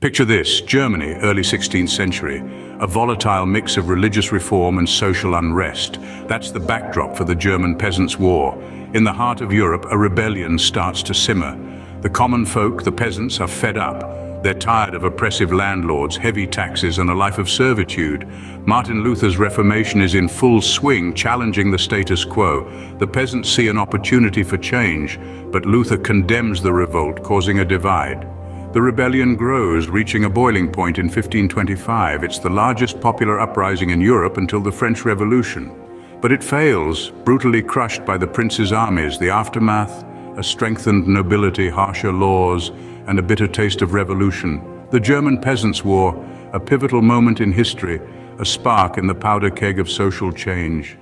Picture this, Germany, early 16th century, a volatile mix of religious reform and social unrest. That's the backdrop for the German Peasants' War. In the heart of Europe, a rebellion starts to simmer. The common folk, the peasants, are fed up. They're tired of oppressive landlords, heavy taxes and a life of servitude. Martin Luther's Reformation is in full swing, challenging the status quo. The peasants see an opportunity for change, but Luther condemns the revolt, causing a divide. The rebellion grows, reaching a boiling point in 1525. It's the largest popular uprising in Europe until the French Revolution. But it fails, brutally crushed by the prince's armies. The aftermath, a strengthened nobility, harsher laws, and a bitter taste of revolution. The German Peasants' War, a pivotal moment in history, a spark in the powder keg of social change.